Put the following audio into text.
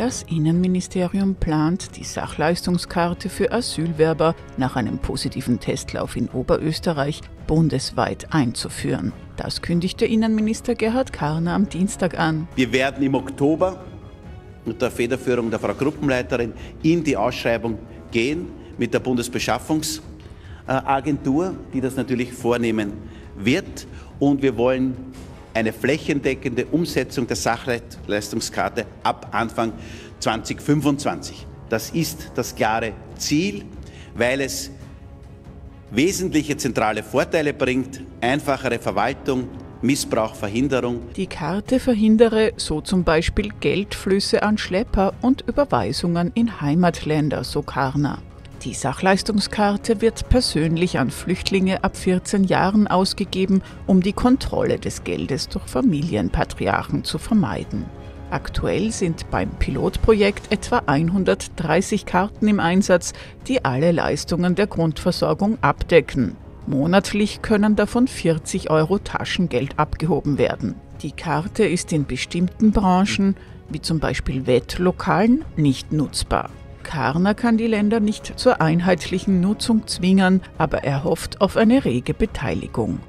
Das Innenministerium plant, die Sachleistungskarte für Asylwerber nach einem positiven Testlauf in Oberösterreich bundesweit einzuführen. Das kündigte Innenminister Gerhard Karner am Dienstag an. Wir werden im Oktober unter Federführung der Frau Gruppenleiterin in die Ausschreibung gehen mit der Bundesbeschaffungsagentur, die das natürlich vornehmen wird. Und wir wollen eine flächendeckende Umsetzung der Sachleistungskarte ab Anfang 2025. Das ist das klare Ziel, weil es wesentliche zentrale Vorteile bringt, einfachere Verwaltung, Missbrauchverhinderung. Die Karte verhindere so zum Beispiel Geldflüsse an Schlepper und Überweisungen in Heimatländer, so Karner. Die Sachleistungskarte wird persönlich an Flüchtlinge ab 14 Jahren ausgegeben, um die Kontrolle des Geldes durch Familienpatriarchen zu vermeiden. Aktuell sind beim Pilotprojekt etwa 130 Karten im Einsatz, die alle Leistungen der Grundversorgung abdecken. Monatlich können davon 40 Euro Taschengeld abgehoben werden. Die Karte ist in bestimmten Branchen, wie zum Beispiel Wettlokalen, nicht nutzbar. Karner kann die Länder nicht zur einheitlichen Nutzung zwingen, aber er hofft auf eine rege Beteiligung.